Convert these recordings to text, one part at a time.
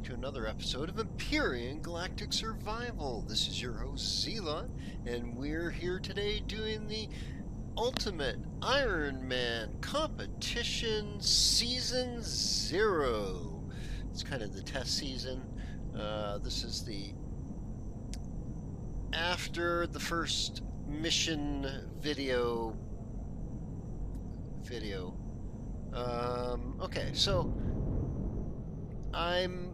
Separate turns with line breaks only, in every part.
back to another episode of Empyrion Galactic Survival. This is your host, Zelon, and we're here today doing the Ultimate Iron Man Competition Season Zero. It's kind of the test season. Uh, this is the after the first mission video video. Um, okay, so I'm,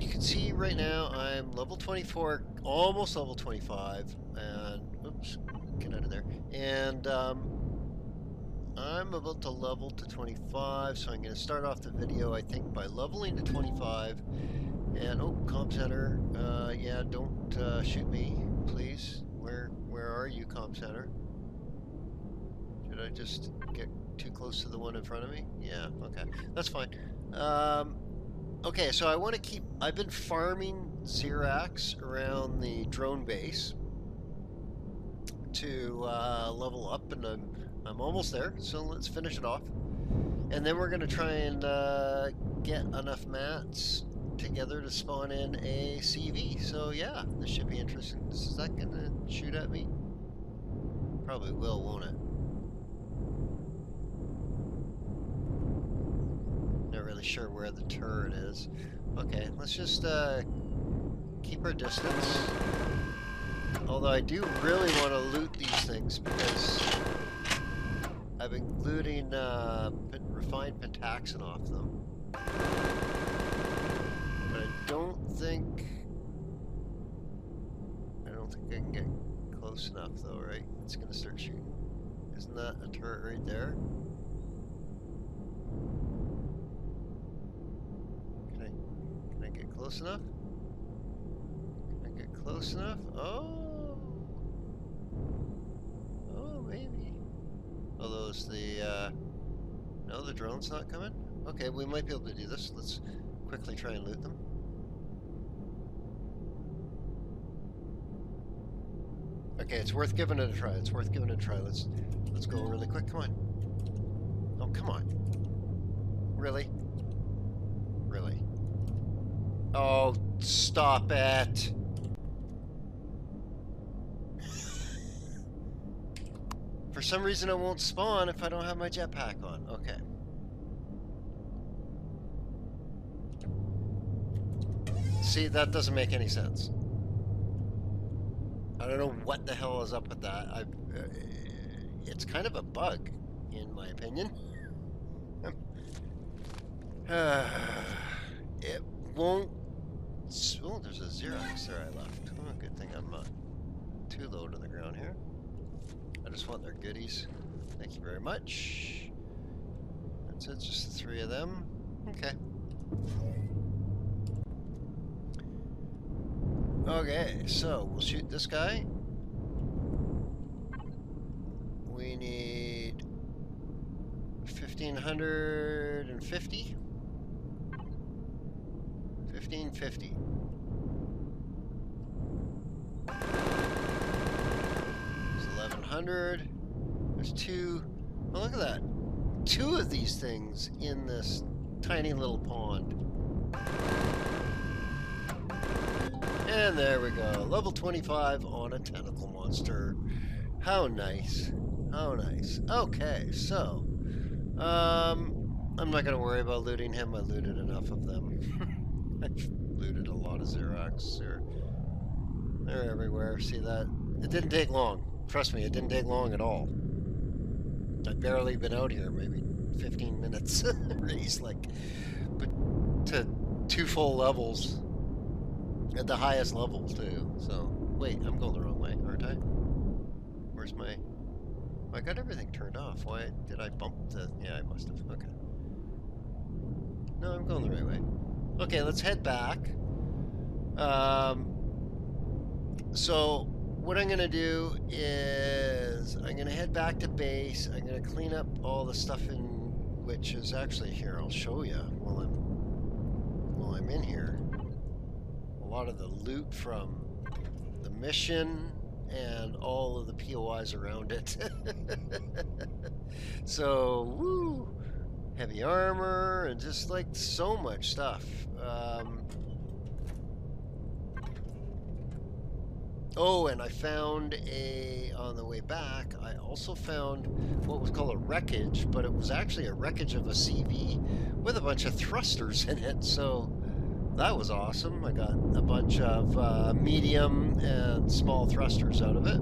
you can see right now I'm level 24, almost level 25, and, oops, get out of there, and um, I'm about to level to 25, so I'm going to start off the video, I think, by leveling to 25, and, oh, comp center, uh, yeah, don't uh, shoot me, please, where, where are you, comp center? Should I just get too close to the one in front of me? Yeah, okay, that's fine. Um, Okay, so I want to keep... I've been farming Zirax around the drone base to uh, level up, and I'm, I'm almost there, so let's finish it off. And then we're going to try and uh, get enough mats together to spawn in a CV. So yeah, this should be interesting. Is that going to shoot at me? Probably will, won't it? Really sure where the turret is. Okay, let's just uh, keep our distance. Although I do really want to loot these things because I've been looting uh, refined pentaxid off them. But I don't think... I don't think I can get close enough though, right? It's going to start shooting. Isn't that a turret right there? Close enough? Can I get close enough? Oh! Oh, maybe. Oh, those the, uh... No, the drone's not coming? Okay, we might be able to do this. Let's quickly try and loot them. Okay, it's worth giving it a try. It's worth giving it a try. Let's let's go really quick. Come on. Oh, come on. Really? Really? Oh, stop it. For some reason it won't spawn if I don't have my jetpack on. Okay. See, that doesn't make any sense. I don't know what the hell is up with that. I, uh, it's kind of a bug, in my opinion. it won't Oh, there's a Zirax there I left. Oh, good thing I'm not too low to the ground here. I just want their goodies. Thank you very much. That's it, just the three of them. Okay. Okay, so we'll shoot this guy. We need 1550. 1550. There's 1100. There's two. Oh, look at that. Two of these things in this tiny little pond. And there we go. Level 25 on a tentacle monster. How nice. How nice. Okay, so. Um, I'm not going to worry about looting him. I looted enough of them. I've looted a lot of Zirax. They're, they're everywhere. See that? It didn't take long. Trust me, it didn't take long at all. I've barely been out here, maybe 15 minutes race, like, but to two full levels at the highest level too. So wait, I'm going the wrong way, aren't I? Where's my? I got everything turned off. Why did I bump the? Yeah, I must have. Okay. No, I'm going the right way. Okay, let's head back. Um, so what I'm going to do is I'm going to head back to base. I'm going to clean up all the stuff in which is actually here. I'll show you while I'm while I'm in here. A lot of the loot from the mission and all of the POIs around it. so, woo! heavy armor, and just like so much stuff. Um, oh, and I found a, on the way back, I also found what was called a wreckage, but it was actually a wreckage of a CV with a bunch of thrusters in it, so that was awesome. I got a bunch of uh, medium and small thrusters out of it.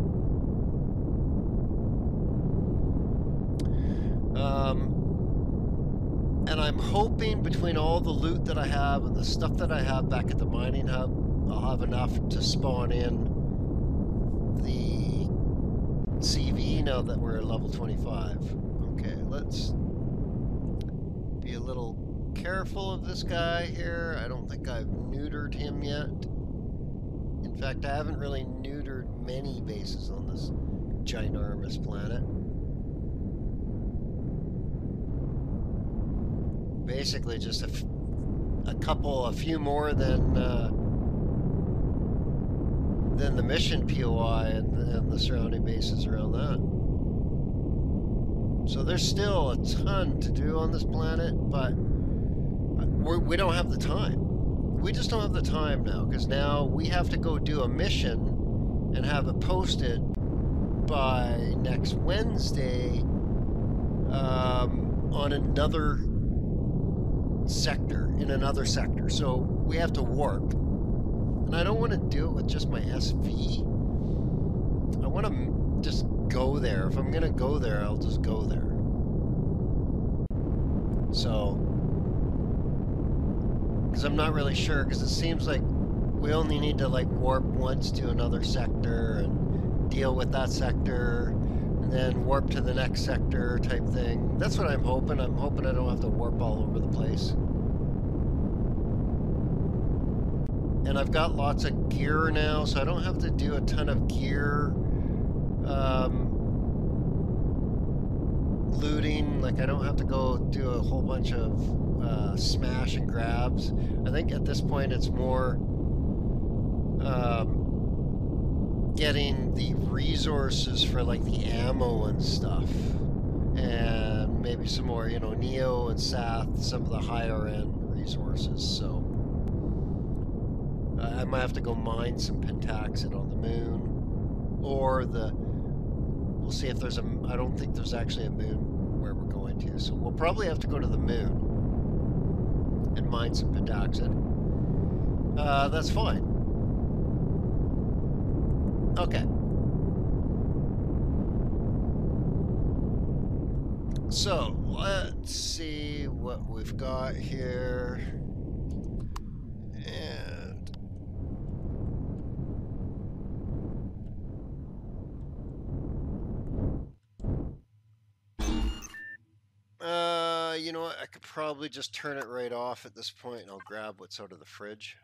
Um, and I'm hoping between all the loot that I have and the stuff that I have back at the mining hub, I'll have enough to spawn in the CV now that we're at level 25. Okay, let's be a little careful of this guy here. I don't think I've neutered him yet. In fact, I haven't really neutered many bases on this ginormous planet. Basically, just a, couple, a few more than uh, than the mission POI and, and the surrounding bases around that. So there's still a ton to do on this planet, but we're, we do not have the time. We just don't have the time now because now we have to go do a mission and have it posted by next Wednesday um, on another sector, in another sector. So we have to warp. And I don't want to do it with just my SV. I want to just go there. If I'm going to go there, I'll just go there. So because I'm not really sure, because it seems like we only need to like warp once to another sector and deal with that sector, and then warp to the next sector type thing. That's what I'm hoping. I'm hoping I don't have to warp all over the place. And I've got lots of gear now, so I don't have to do a ton of gear um, looting. Like I don't have to go do a whole bunch of uh, smash and grabs. I think at this point it's more um, getting the resources for like the ammo and stuff. And maybe some more, you know, Neo and Sath, some of the higher end resources. So I might have to go mine some pentaxid on the moon. Or the. We'll see if there's a. I don't think there's actually a moon where we're going to. So we'll probably have to go to the moon and mine some pentaxid. Uh, that's fine. Okay. So, let's see what we've got here. And uh, you know what? I could probably just turn it right off at this point and I'll grab what's out of the fridge.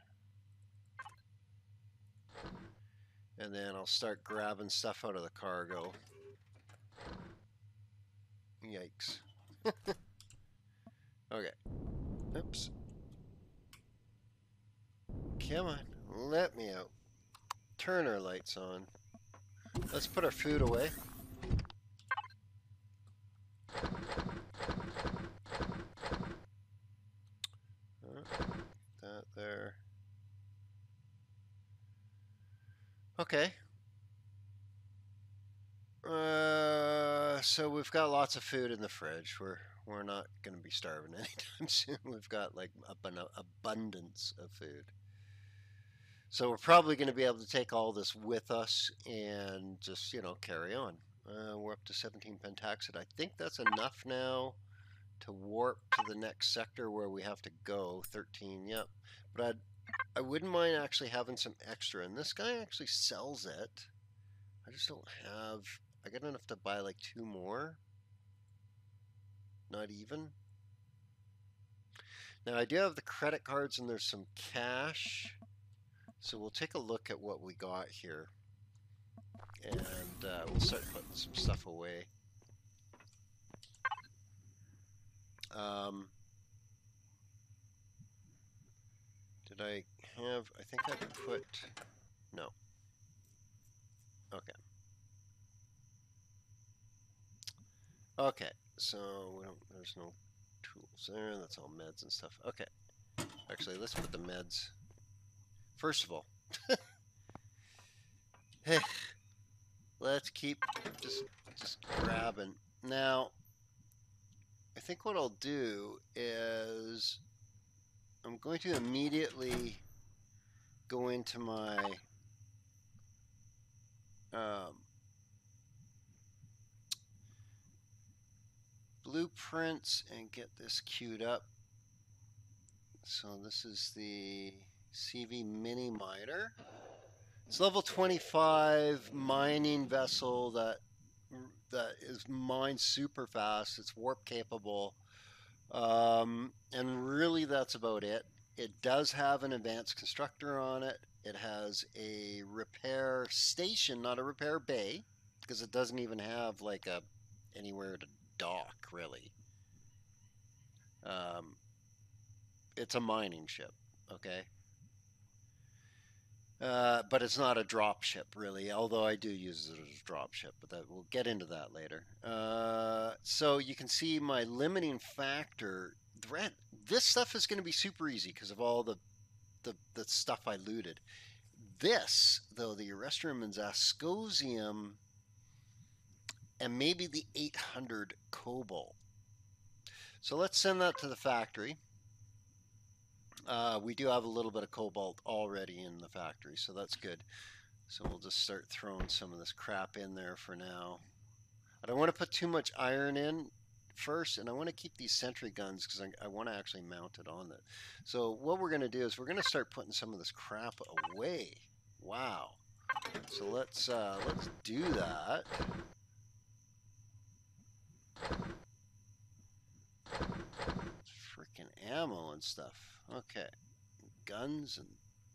And then I'll start grabbing stuff out of the cargo. Yikes. okay. Oops. Come on. Let me out. Turn our lights on. Let's put our food away. That there. Okay. Uh, so we've got lots of food in the fridge. We're we're not going to be starving anytime soon. We've got like an abundance of food. So we're probably going to be able to take all this with us and just, you know, carry on. Uh, we're up to 17 pentaxid. I think that's enough now to warp to the next sector where we have to go. 13, yep. But I'd, I wouldn't mind actually having some extra. And this guy actually sells it. I just don't have... I got enough to buy like two more. Not even. Now I do have the credit cards and there's some cash. So we'll take a look at what we got here. And uh, we'll start putting some stuff away. Um, did I have, I think I put, no. Okay. Okay, so there's no tools there. That's all meds and stuff. Okay. Actually, let's put the meds. First of all, hey, let's keep just just grabbing. Now, I think what I'll do is I'm going to immediately go into my um, blueprints and get this queued up. So this is the CV Mini Miner. It's level 25 mining vessel that that is mined super fast. It's warp capable. Um, and really that's about it. It does have an advanced constructor on it. It has a repair station, not a repair bay, because it doesn't even have like a anywhere to dock really. Um, it's a mining ship, okay. Uh, but it's not a drop ship really, although I do use it as a drop ship, but that, we'll get into that later. Uh, so you can see my limiting factor. Threat. This stuff is going to be super easy because of all the, the, the stuff I looted. This, though, the Erestrum and Zascosium, and maybe the 800 Cobalt. So let's send that to the factory. Uh, we do have a little bit of cobalt already in the factory, so that's good. So we'll just start throwing some of this crap in there for now. I don't want to put too much iron in first, and I want to keep these sentry guns because I, I, want to actually mount it on it. So what we're going to do is we're going to start putting some of this crap away. Wow. So let's uh, let's do that. Freaking ammo and stuff. Okay. Guns and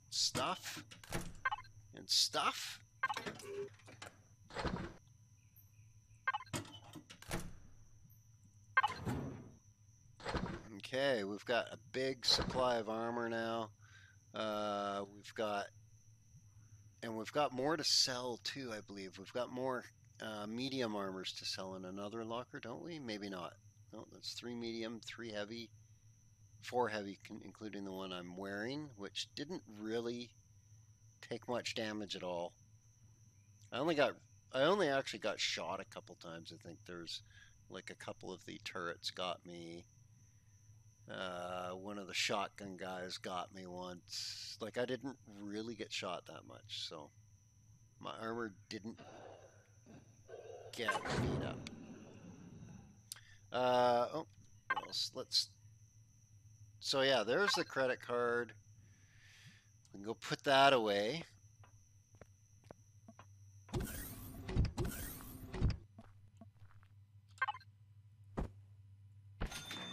stuff. And stuff. Okay, we've got a big supply of armor now. Uh, we've got, and we've got more to sell too, I believe. We've got more uh, medium armors to sell in another locker, don't we? Maybe not. No, that's three medium, three heavy, four heavy, including the one I'm wearing, which didn't really take much damage at all. I only got, I only actually got shot a couple times. I think there's like a couple of the turrets got me. Uh, one of the shotgun guys got me once. Like I didn't really get shot that much, so my armor didn't get beat up. Uh, oh, let's so yeah, there's the credit card. We can go put that away.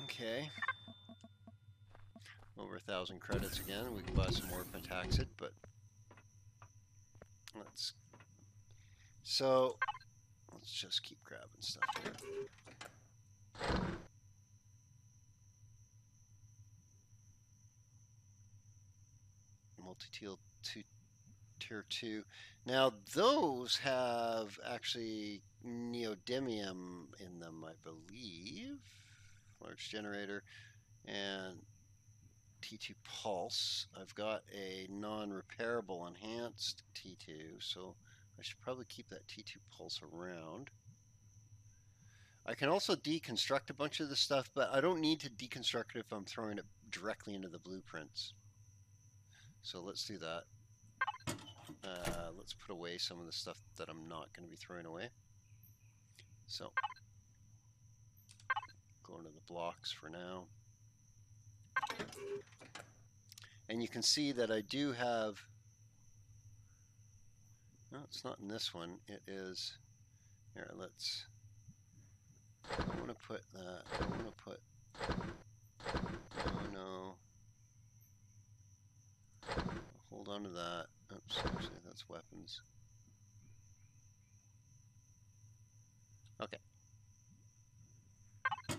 Okay. Over a thousand credits again. We can buy some more Pentaxid, but let's. So let's just keep grabbing stuff here. Multi-tool tier 2. Now those have actually neodymium in them, I believe. Large generator and T2 pulse. I've got a non-repairable enhanced T2, so I should probably keep that T2 pulse around. I can also deconstruct a bunch of the stuff, but I don't need to deconstruct it if I'm throwing it directly into the blueprints. So let's do that. Uh, let's put away some of the stuff that I'm not going to be throwing away. So, going to the blocks for now. And you can see that I do have, no, it's not in this one, it is, here, let's, I want to put that, I want to put, no, no, Hold on to that. Oops, actually that's weapons. Okay. Put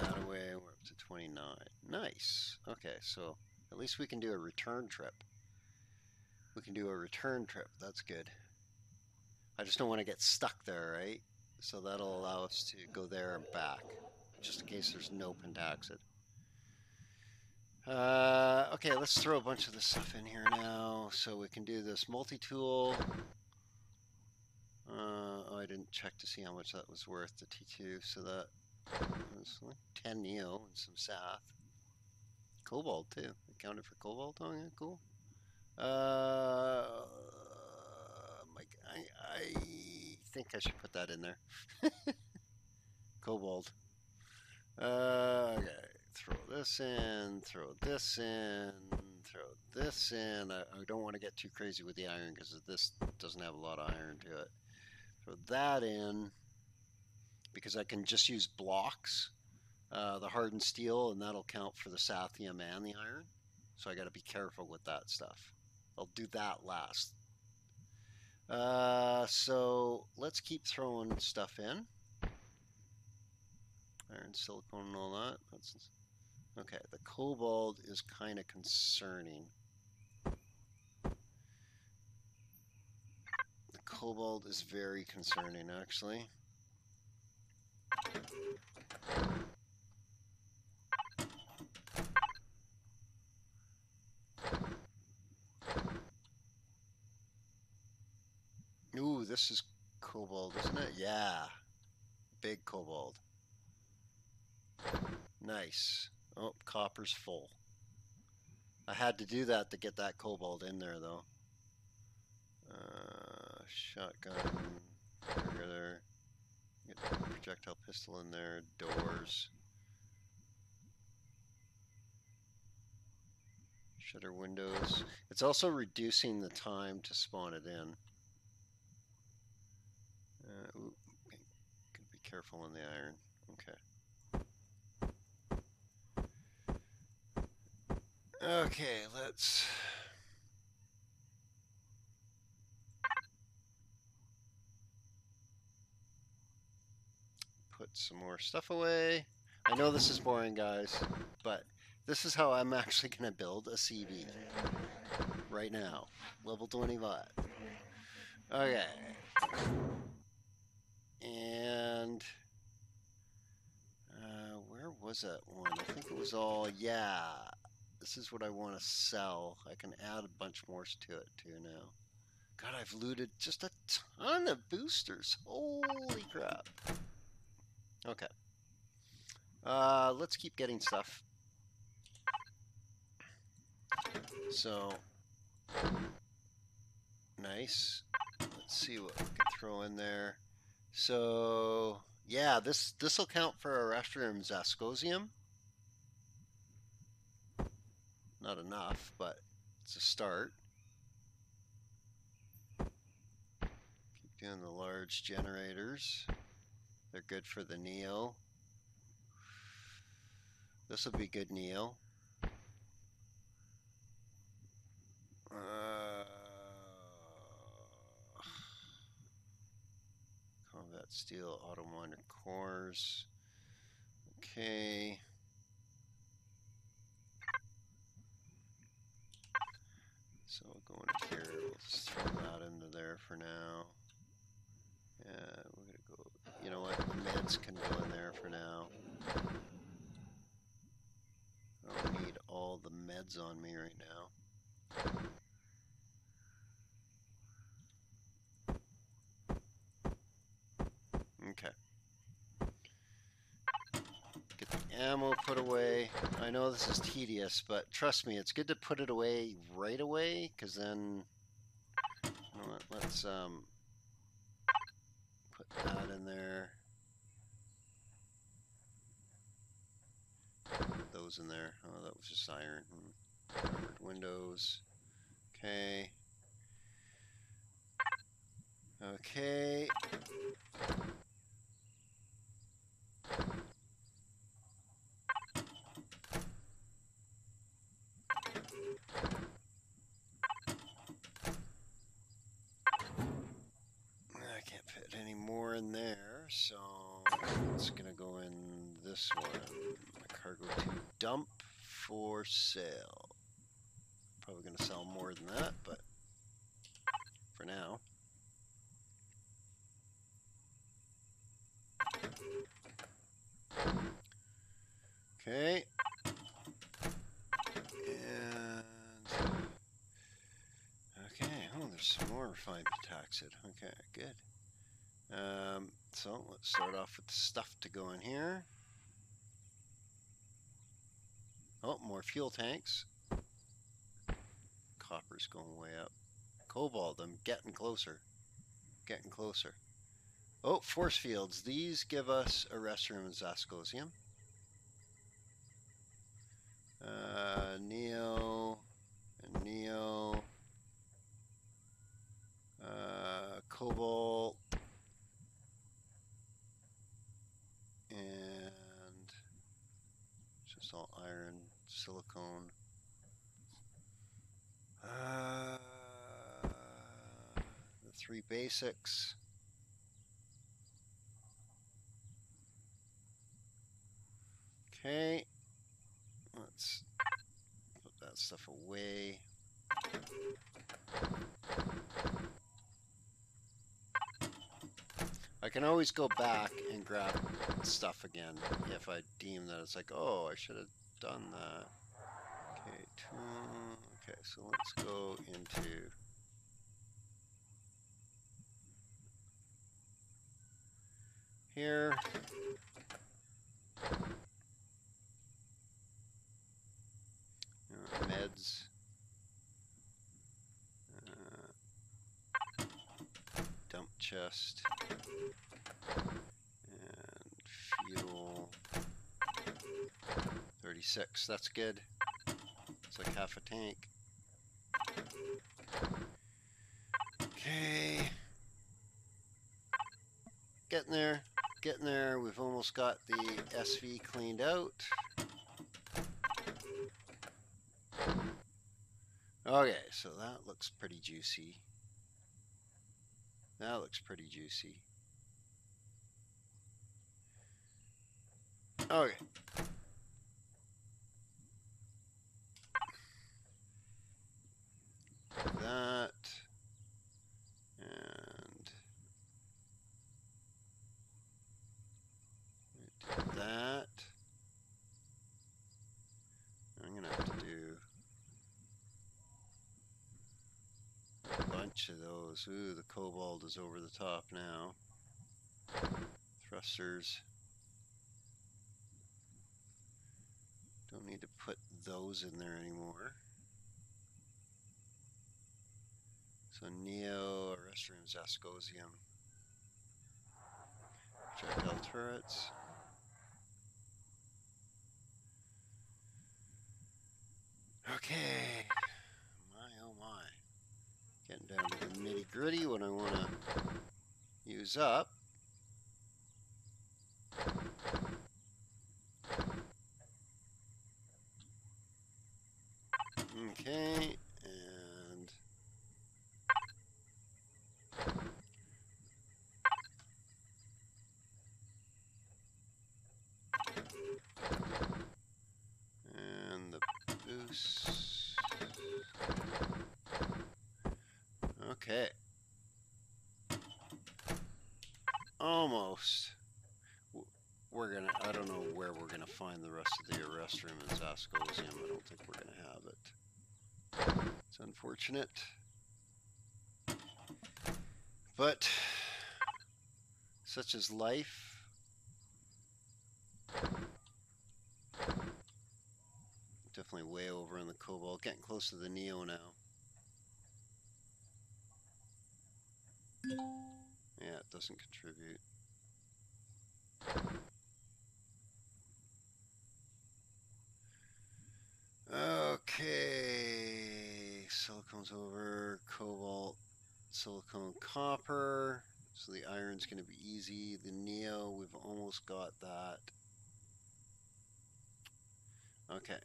that away, we're up to 29. Nice. Okay, so at least we can do a return trip. We can do a return trip, that's good. I just don't want to get stuck there, right? So that'll allow us to go there and back, just in case there's no pentaxid. Uh, okay, let's throw a bunch of this stuff in here now. So we can do this multi-tool. Uh, oh, I didn't check to see how much that was worth, the T2, so that was like 10 Neo and some Sath. Cobalt, too. Accounted for Cobalt? Oh, yeah, cool. Uh, I, I think I should put that in there. Cobalt. Uh, okay, throw this in, throw this in, throw this in. I, I don't want to get too crazy with the iron because this doesn't have a lot of iron to it. Throw that in because I can just use blocks, uh, the hardened steel, and that'll count for the sathium and the iron. So I got to be careful with that stuff. I'll do that last. Uh, so let's keep throwing stuff in. Iron, silicone, and all that. That's okay. The cobalt is kind of concerning. The cobalt is very concerning, actually. Ooh, this is cobalt, isn't it? Yeah. Big cobalt. Nice. Oh, copper's full. I had to do that to get that cobalt in there, though. Uh, shotgun. There. Get projectile pistol in there. Doors. Shutter windows. It's also reducing the time to spawn it in. Uh, ooh, be careful on the iron. Okay. Okay, let's. Put some more stuff away. I know this is boring, guys, but this is how I'm actually going to build a CV right now. Level 25. Okay. And uh, where was that one? I think it was all, yeah. This is what I want to sell. I can add a bunch more to it too now. God, I've looted just a ton of boosters. Holy crap. Okay. Uh, let's keep getting stuff. So, nice. Let's see what we can throw in there. So yeah, this this will count for our Erestrum Zascosium. Not enough, but it's a start. Keep doing the large generators. They're good for the Neo. This will be good Neo. Uh, Combat steel, auto miner cores. Okay. So we'll go into here. Just throw that into there for now. Yeah, we're gonna go. You know what? The meds can go in there for now. I don't need all the meds on me right now. Okay. Get the ammo put away. I know this is tedious, but trust me, it's good to put it away right away, because then... Let's um, put that in there. Put those in there. Oh, that was just iron. Windows. Okay. Okay. so it's going to go in this one. Cargo to dump for sale. Probably going to sell more than that, but for now. Okay. And okay, oh there's some more refined toxic. Okay, good. Um, so let's start off with the stuff to go in here. Oh, more fuel tanks. Copper's going way up. Cobalt, I'm getting closer. Getting closer. Oh, force fields. These give us Erestrum in Zascosium. Uh, Neo, Neo, uh, Cobalt, and just all iron, silicone. Uh, the three basics. Okay. Let's put that stuff away. I can always go back and grab stuff again if I deem that it's like, oh, I should have done that. Okay, two, okay, so let's go into here. Uh, meds. Uh, dump chest. And fuel. 36, that's good. It's like half a tank. Okay. Getting there, getting there. We've almost got the SV cleaned out. Okay, so that looks pretty juicy. That looks pretty juicy. Okay. That. And. that. I'm gonna have to do a bunch of those. Ooh, the cobalt is over the top now. Thrusters. Don't need to put those in there anymore. So Neo, Erestrum, Zascosium. Projectile turrets. Okay. My oh my. Getting down to the nitty gritty when I want to use up. Okay, and and the boost. Okay. Almost. We're gonna, I don't know where we're gonna find the rest of the Erestrum in Zascosium. I don't think we're gonna have it. It's unfortunate. But, such is life. Definitely way over in the Cobalt. Getting close to the Neo now. Yeah, it doesn't contribute. Okay, silicone's over, cobalt, silicone, copper. So the iron's going to be easy. The neo, we've almost got that. Okay.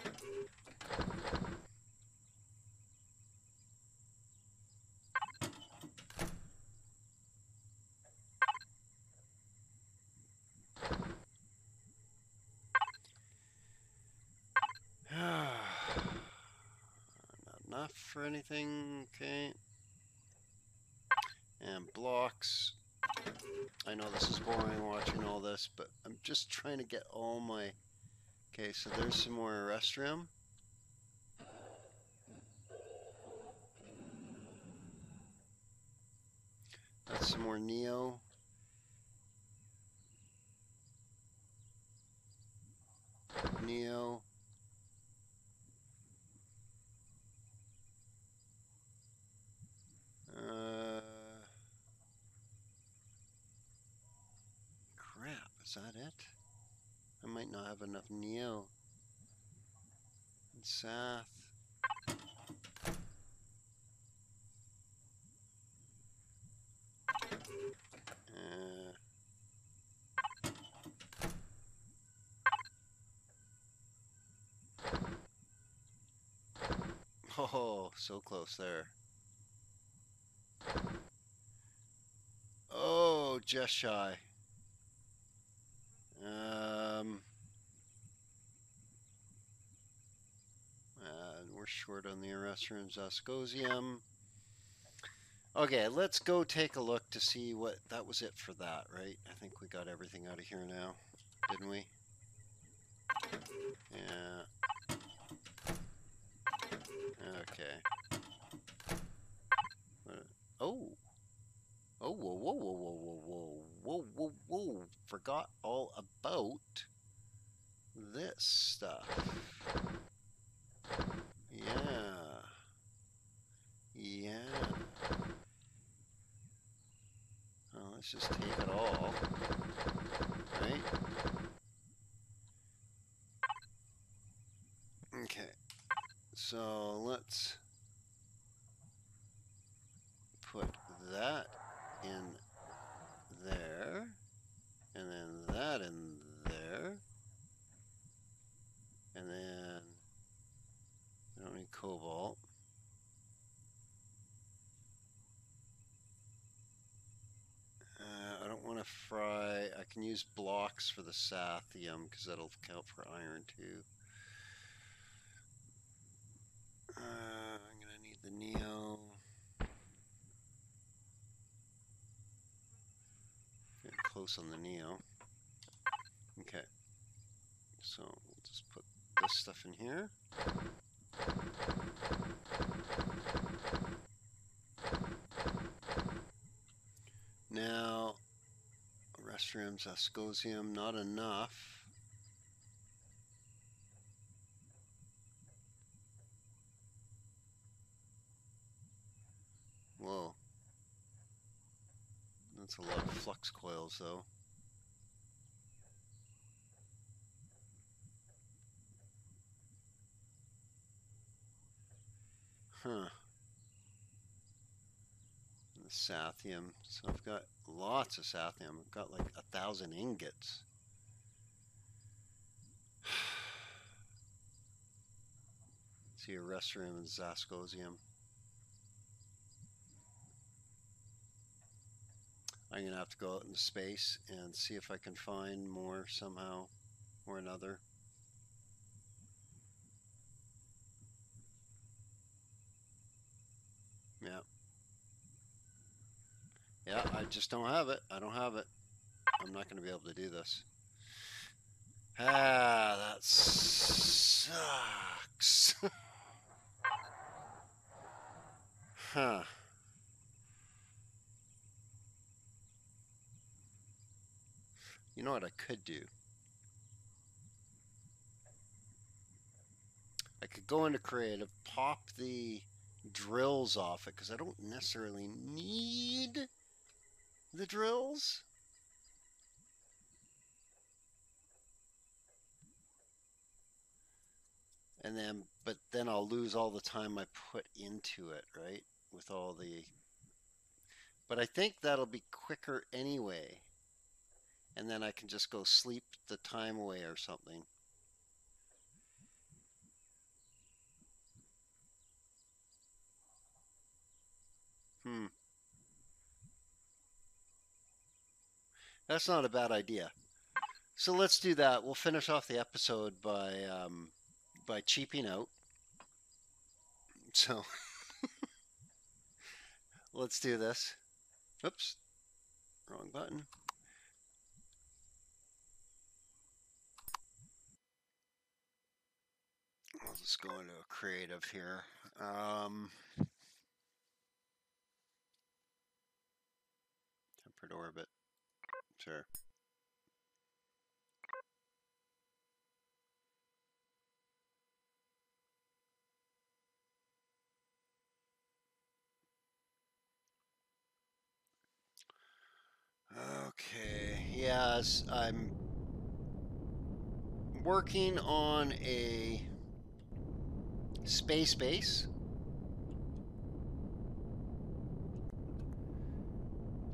Not enough for anything, okay. And blocks. I know this is boring watching all this, but I'm just trying to get all my... Okay, so there's some more Erestrum. That's some more Neo. Neo. Uh, crap, is that it? I might not have enough Neo. And Sath. Uh, So close there. Oh, just shy. Um, and we're short on the Erestrum Zascosium. Okay, let's go take a look to see what that was it for that, right? I think we got everything out of here now, didn't we? Yeah. Okay. Uh, oh. Oh, whoa, whoa, whoa, whoa, whoa, whoa, whoa, whoa, whoa. Forgot all about this stuff. Yeah. Yeah. Oh, let's just take it all. Right? Okay. So let's put that in there, and then that in there, and then we don't need cobalt. Uh, I don't want to fry. I can use blocks for the sathium because that'll count for iron too. Uh, I'm gonna need the neo. Getting close on the neo. Okay. So we'll just put this stuff in here. Now, Erestrum, Zascosium, not enough. Whoa. That's a lot of flux coils, though. Huh. And the sathium. So I've got lots of sathium. I've got like a thousand ingots. See Erestrum and zascosium. I'm gonna have to go out into space and see if I can find more somehow or another. Yeah. Yeah, I just don't have it. I don't have it. I'm not gonna be able to do this. Ah, that sucks. huh. You know what I could do? I could go into creative, pop the drills off it because I don't necessarily need the drills. And then, but then I'll lose all the time I put into it, right? With all the, but I think that'll be quicker anyway and then I can just go sleep the time away or something. Hmm. That's not a bad idea. So let's do that. We'll finish off the episode by um, by cheaping out. So let's do this. Oops. wrong button. I'll just go into a creative here. Um, tempered orbit, sure. Okay, yes, I'm working on a space base.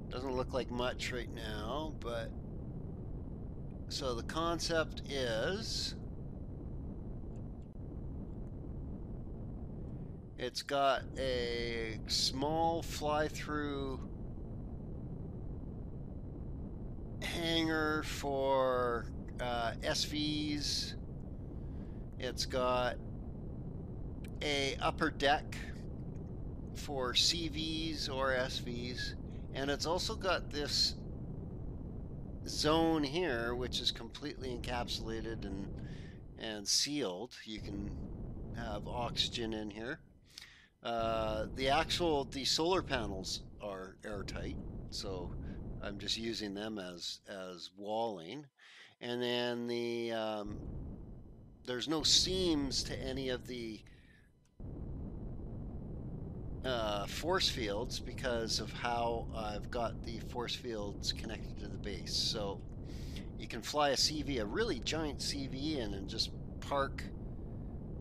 Doesn't look like much right now, but so the concept is it's got a small fly-through hangar for uh, SVs. It's got a upper deck for CVs or SVs, and it's also got this zone here, which is completely encapsulated and and sealed. You can have oxygen in here. Uh, the actual the solar panels are airtight, so I'm just using them as as walling, and then the um, there's no seams to any of the uh, force fields because of how I've got the force fields connected to the base. So you can fly a CV, a really giant CV in and just park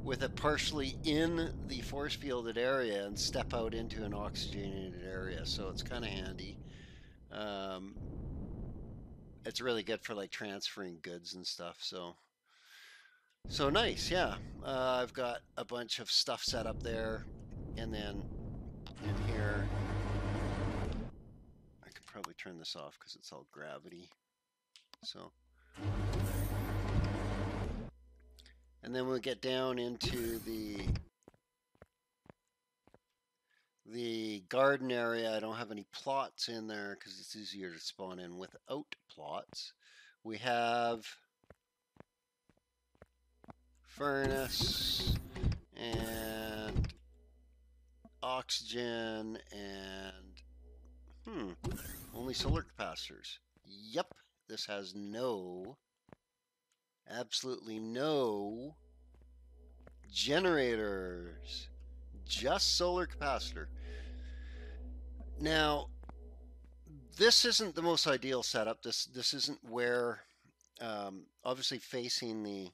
with it partially in the force fielded area and step out into an oxygenated area. So it's kind of handy. Um, it's really good for like transferring goods and stuff. So, so nice. Yeah. Uh, I've got a bunch of stuff set up there and then in here. I could probably turn this off because it's all gravity. So. And then we'll get down into the the garden area. I don't have any plots in there because it's easier to spawn in without plots. We have furnace and oxygen and hmm, only solar capacitors. Yep, this has no, absolutely no generators, just solar capacitor. Now, this isn't the most ideal setup. This this isn't where, um, obviously facing the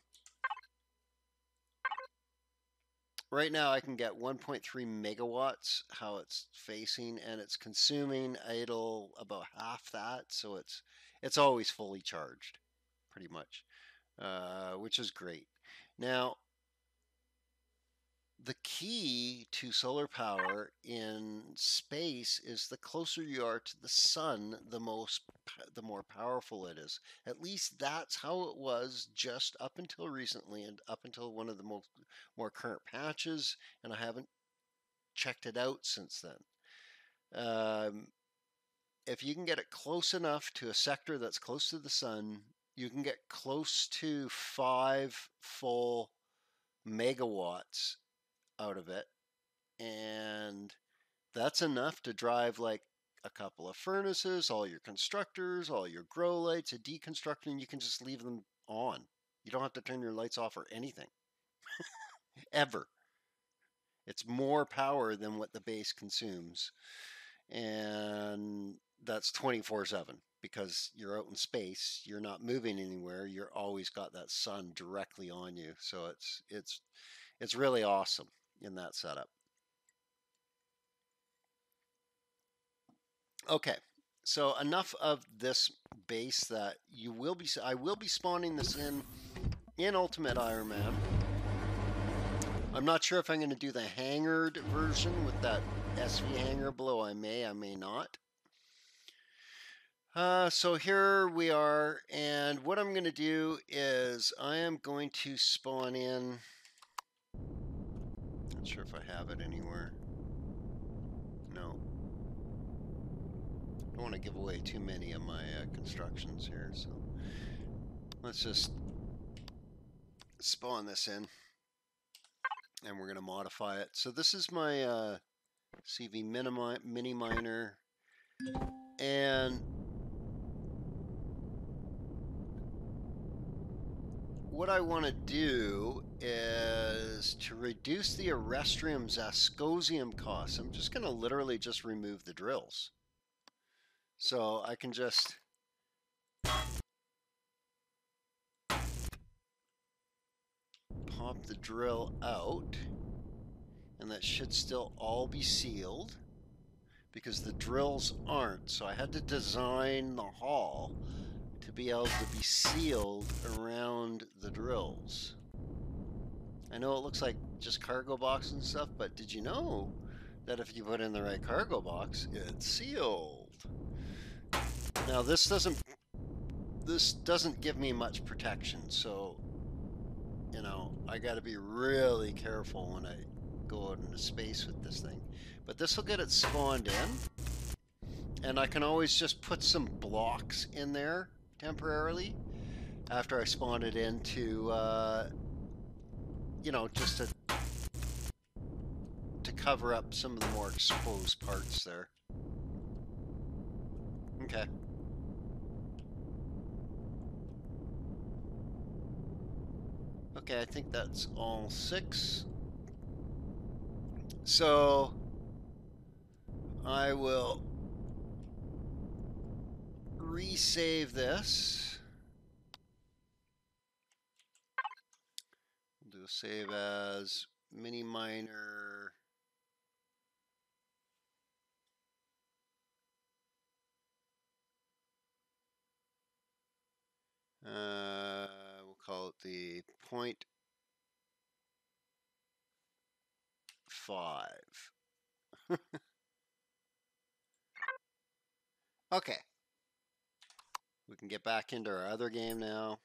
right now I can get 1.3 megawatts how it's facing and it's consuming idle about half that so it's it's always fully charged pretty much uh, which is great. Now the key to solar power in space is the closer you are to the sun the most the more powerful it is. At least that's how it was just up until recently and up until one of the most more current patches and i haven't checked it out since then. Um, if you can get it close enough to a sector that's close to the sun you can get close to five full megawatts out of it. And that's enough to drive like a couple of furnaces, all your constructors, all your grow lights, a deconstructor, and you can just leave them on. You don't have to turn your lights off or anything. Ever. It's more power than what the base consumes. And that's 24 7 because you're out in space, you're not moving anywhere, you're always got that sun directly on you. So it's it's it's really awesome in that setup. Okay, so enough of this base that you will be, I will be spawning this in, in Ultimate Ironman. I'm not sure if I'm going to do the hangared version with that SV hangar below. I may, I may not. Uh, so here we are, and what I'm going to do is I am going to spawn in not sure if I have it anywhere. No. I don't want to give away too many of my uh, constructions here, so let's just spawn this in and we're going to modify it. So this is my uh, CV mini, mini miner and what I want to do is to reduce the Erestrum Zascosium costs. I'm just going to literally just remove the drills. So I can just pop the drill out and that should still all be sealed because the drills aren't. So I had to design the hall to be able to be sealed around the drills. I know it looks like just cargo box and stuff, but did you know that if you put in the right cargo box, it's sealed? Now this doesn't this doesn't give me much protection, so you know, I got to be really careful when I go out into space with this thing. But this will get it spawned in. And I can always just put some blocks in there temporarily after I spawned it in to, uh, you know, just to, to cover up some of the more exposed parts there. Okay. Okay, I think that's all six. So I will resave this. We'll do a save as mini miner. Uh, we'll call it the point five. okay. Can get back into our other game now.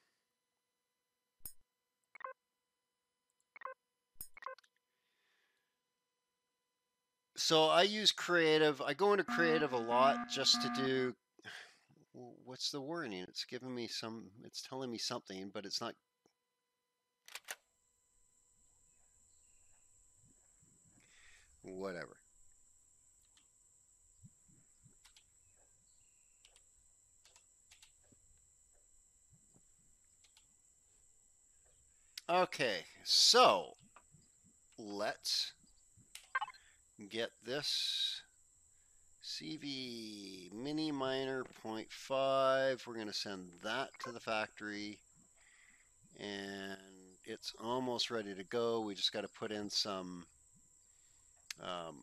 So I use creative. I go into creative a lot just to do what's the warning? It's giving me some, it's telling me something, but it's not. Whatever. Okay, so let's get this CV mini miner 0.5. We're going to send that to the factory and it's almost ready to go. We just got to put in some, um,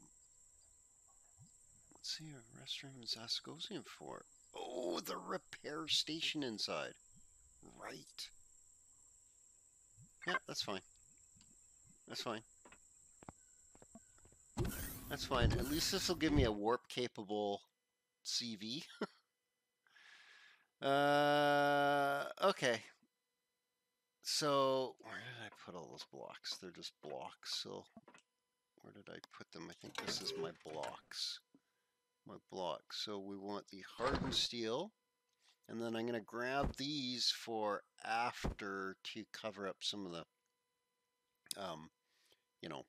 let's see, a Erestrum Zascosium for. Oh, the repair station inside. Right. Yeah, that's fine. That's fine. That's fine. At least this will give me a warp capable CV. uh, okay. So, where did I put all those blocks? They're just blocks. So, where did I put them? I think this is my blocks. My blocks. So, we want the hardened steel. And then I'm going to grab these for after to cover up some of the, um, you know,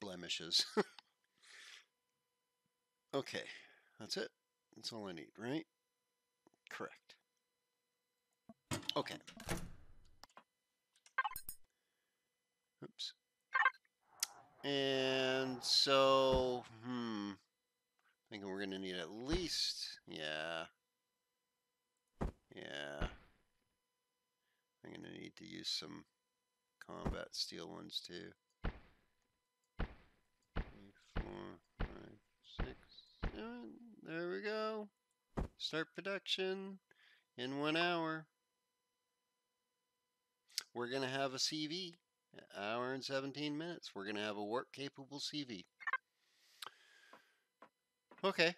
blemishes. okay, that's it. That's all I need, right? Correct. Okay. Oops. And so, hmm, thinking we're going to need at least, yeah, yeah. I'm going to need to use some combat steel ones too. Three, four, five, six, seven. There we go. Start production in one hour. We're going to have a CV. An hour and 17 minutes. We're going to have a warp capable CV. Okay.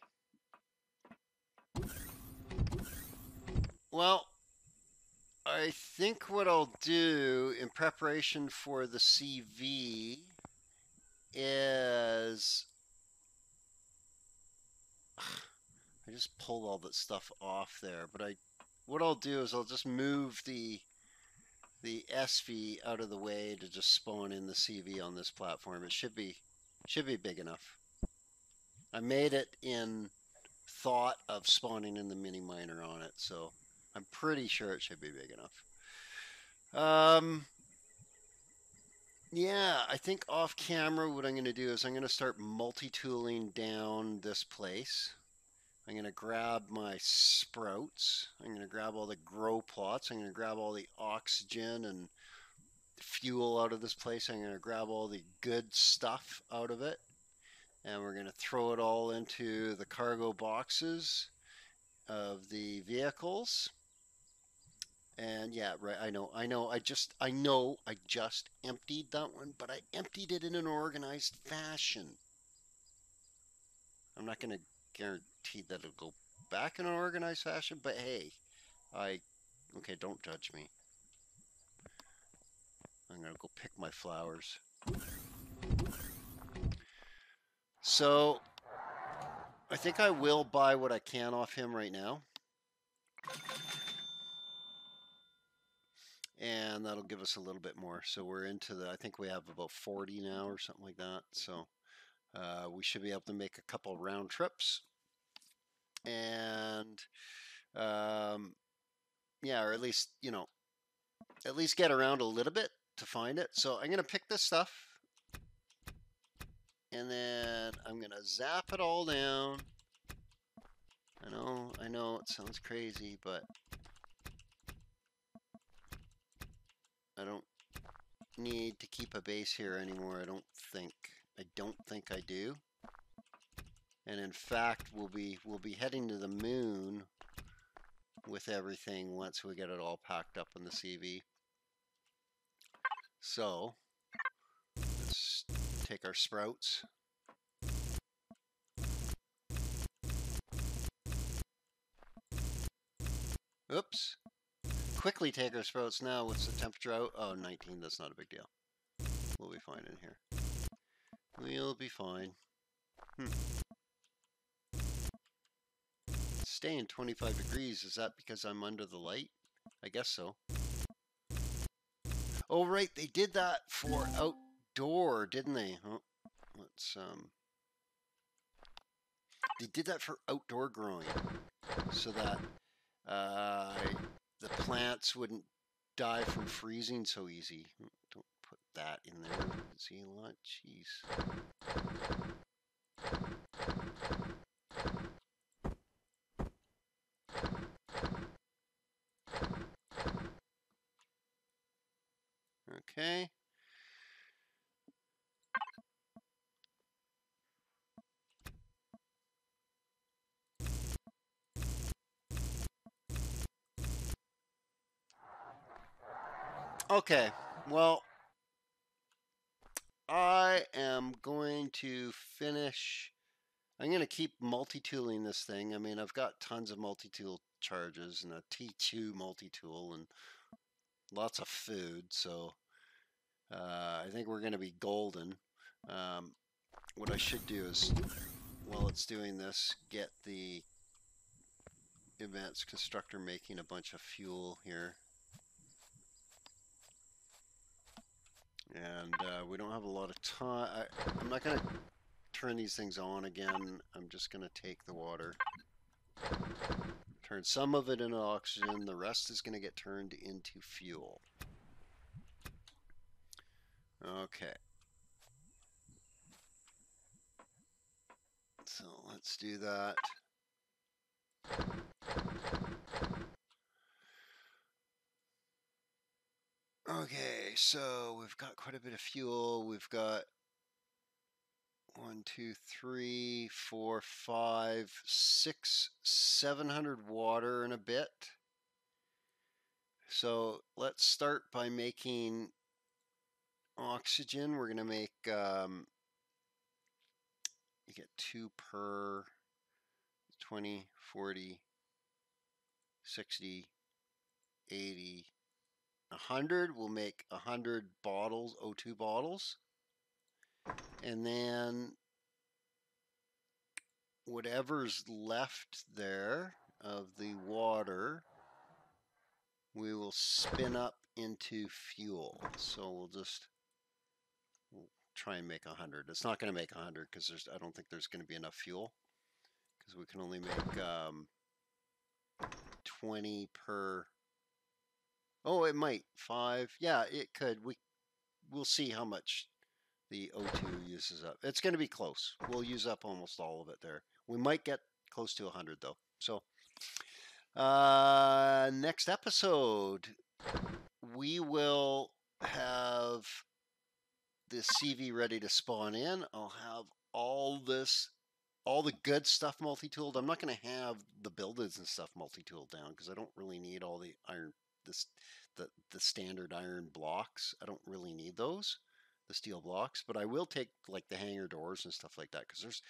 Well, I think what I'll do in preparation for the CV is I just pulled all that stuff off there, but I, what I'll do is I'll just move the, the SV out of the way to just spawn in the CV on this platform. It should be, should be big enough. I made it in thought of spawning in the mini miner on it, so I'm pretty sure it should be big enough. Um, yeah, I think off camera, what I'm going to do is I'm going to start multi-tooling down this place. I'm going to grab my sprouts. I'm going to grab all the grow plots. I'm going to grab all the oxygen and fuel out of this place. I'm going to grab all the good stuff out of it. And we're going to throw it all into the cargo boxes of the vehicles. And yeah, right, I know, I know, I just, I know, I just emptied that one, but I emptied it in an organized fashion. I'm not going to guarantee that it'll go back in an organized fashion, but hey, I, okay, don't judge me. I'm going to go pick my flowers. So, I think I will buy what I can off him right now. And that'll give us a little bit more. So we're into the, I think we have about 40 now or something like that. So uh, we should be able to make a couple round trips and um, yeah, or at least, you know, at least get around a little bit to find it. So I'm going to pick this stuff and then I'm going to zap it all down. I know, I know it sounds crazy, but I don't need to keep a base here anymore. I don't think. I don't think I do. And in fact, we'll be we'll be heading to the moon with everything once we get it all packed up in the CV. So, let's take our sprouts. Oops quickly take our sprouts now. What's the temperature out? Oh, 19. That's not a big deal. We'll be fine in here. We'll be fine. Hmm. Staying 25 degrees. Is that because I'm under the light? I guess so. Oh, right. They did that for outdoor, didn't they? Oh, let's, um... They did that for outdoor growing. So that uh, the plants wouldn't die from freezing so easy. Mm, don't put that in there. See a lot? Jeez. Okay. Okay, well, I am going to finish. I'm going to keep multi-tooling this thing. I mean, I've got tons of multi-tool charges and a T2 multi-tool and lots of food. So uh, I think we're going to be golden. Um, what I should do is, while it's doing this, get the advanced constructor making a bunch of fuel here. And uh, we don't have a lot of time. I, am not going to turn these things on again. I'm just going to take the water. Turn some of it into oxygen. The rest is going to get turned into fuel. Okay. So let's do that. Okay, so we've got quite a bit of fuel. We've got one, two, three, four, five, six, seven hundred water in a bit. So let's start by making oxygen. We're going to make, um, you get two per 20, 40, 60, 80, 100, we'll make 100 bottles, O2 bottles. And then whatever's left there of the water, we will spin up into fuel. So we'll just we'll try and make 100. It's not going to make 100 because there's I don't think there's going to be enough fuel because we can only make um, 20 per. Oh, it might five. Yeah, it could. We we'll see how much the O2 uses up. It's going to be close. We'll use up almost all of it there. We might get close to 100 though. So uh, next episode, we will have the CV ready to spawn in. I'll have all this, all the good stuff multi-tooled. I'm not going to have the buildings and stuff multi-tooled down because I don't really need all the iron, this, the, the standard iron blocks. I don't really need those, the steel blocks, but I will take like the hangar doors and stuff like that because there's,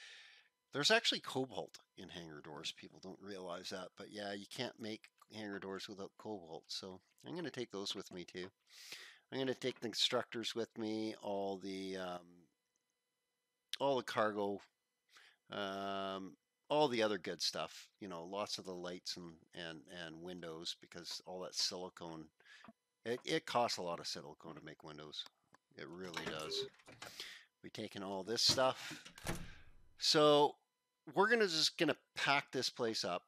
there's actually cobalt in hangar doors. People don't realize that, but yeah, you can't make hangar doors without cobalt. So I'm going to take those with me too. I'm going to take the constructors with me, all the um, all the cargo, um, all the other good stuff. You know, lots of the lights and and and windows because all that silicone. It it costs a lot of silicone to make windows. It really does. We taking all this stuff. So we're gonna just gonna pack this place up.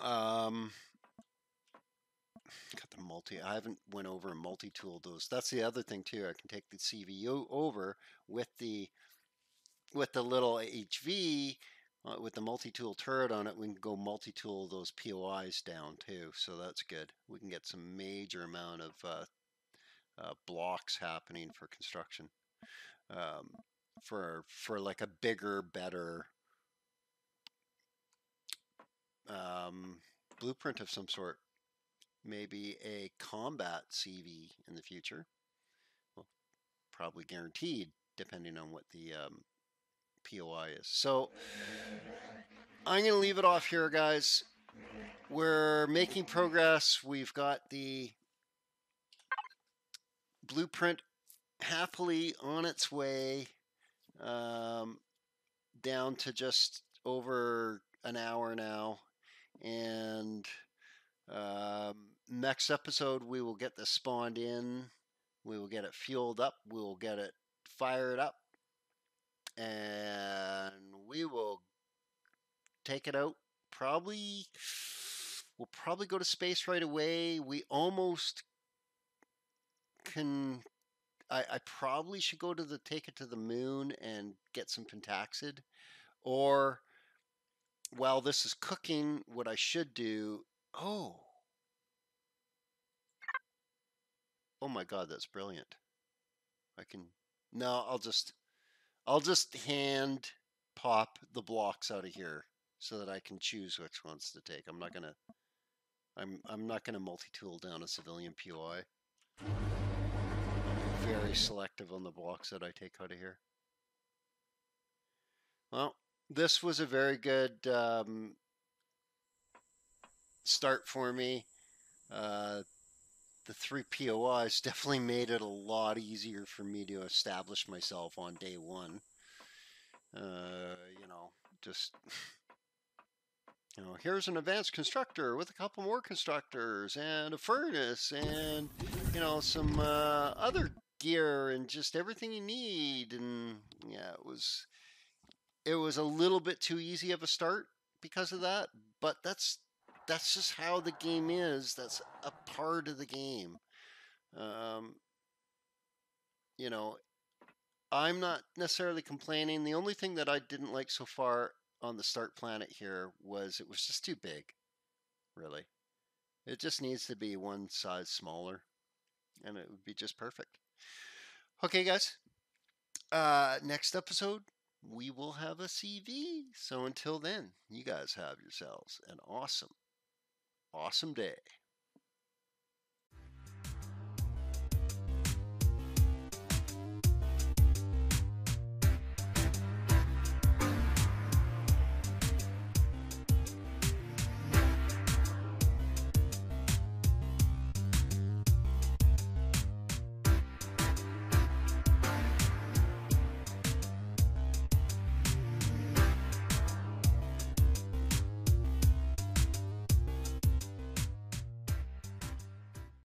Um, got the multi. I haven't went over and multi-tooled those. That's the other thing too. I can take the CVU over with the with the little HV uh, with the multi-tool turret on it. We can go multi-tool those POIs down too. So that's good. We can get some major amount of uh, uh, blocks happening for construction. Um, for for like a bigger, better um, blueprint of some sort. Maybe a combat CV in the future. Well, probably guaranteed, depending on what the um, POI is. So I'm going to leave it off here, guys. We're making progress. We've got the blueprint happily on its way um, down to just over an hour now. And um, next episode, we will get this spawned in. We will get it fueled up. We will get it fired up. And we will take it out. Probably, we'll probably go to space right away. We almost can I, I probably should go to the take it to the moon and get some pentaxid. Or while this is cooking, what I should do. Oh. Oh my god, that's brilliant. I can no, I'll just I'll just hand pop the blocks out of here so that I can choose which ones to take. I'm not gonna I'm I'm not gonna multi-tool down a civilian POI very selective on the blocks that I take out of here. Well, this was a very good um, start for me. Uh, the three POIs definitely made it a lot easier for me to establish myself on day one. Uh, you know, just you know, here's an advanced constructor with a couple more constructors and a furnace and you know some uh, other gear and just everything you need. And yeah, it was it was a little bit too easy of a start because of that. But that's that's just how the game is. That's a part of the game. Um, you know, I'm not necessarily complaining. The only thing that I didn't like so far on the start planet here was it was just too big, really. It just needs to be one size smaller, and it would be just perfect. Okay, guys. Uh, next episode, we will have a CV. So until then, you guys have yourselves an awesome, awesome day.